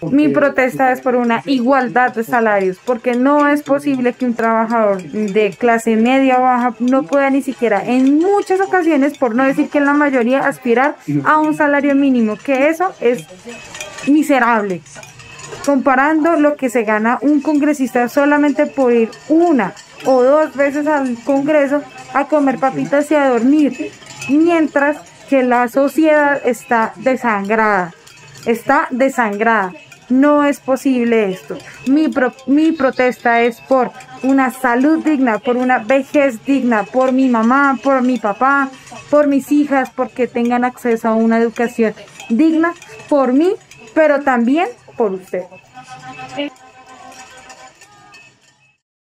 Mi protesta es por una igualdad de salarios, porque no es posible que un trabajador de clase media o baja no pueda ni siquiera en muchas ocasiones, por no decir que en la mayoría, aspirar a un salario mínimo, que eso es miserable. Comparando lo que se gana un congresista solamente por ir una o dos veces al Congreso a comer papitas y a dormir, mientras que la sociedad está desangrada, está desangrada. No es posible esto. Mi, mi protesta es por una salud digna, por una vejez digna, por mi mamá, por mi papá, por mis hijas, porque tengan acceso a una educación digna, por mí, pero también por usted.